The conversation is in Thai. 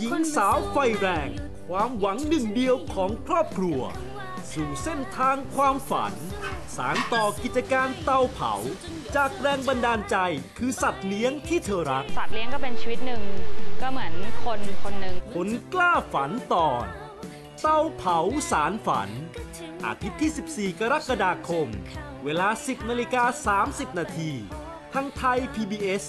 หญิงสาวไฟแรง ความหวังหนึ่งเดียวของครอบครัว สู่เส้นทางความฝัน สารต่อกิจการเตาเผา จากแรงบันดาลใจคือสัตว์เลี้ยงที่เธอรัก สัตว์เลี้ยงก็เป็นชีวิตหนึ่ง ก็เหมือนคนคนหนึ่งคนกล้าฝันตอน เตาเผาสารฝัน อาทิตย์ที่ 14 กรกฎาคม เวลา 10นาฬิกา30 นาทีทางไทย PBS